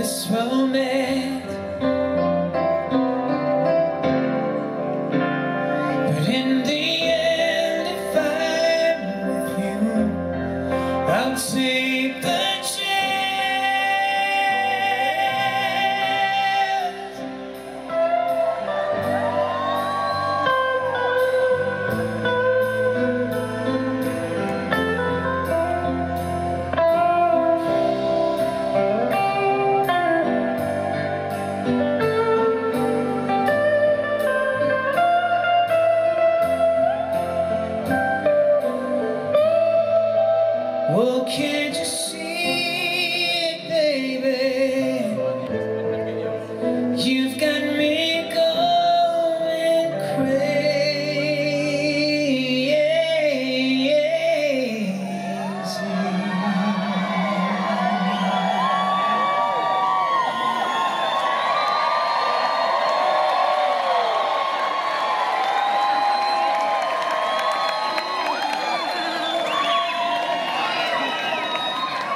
this romance.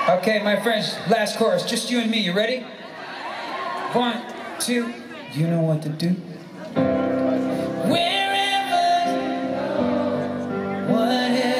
Okay, my friends, last chorus, just you and me. You ready? One, two, you know what to do. Wherever, whatever.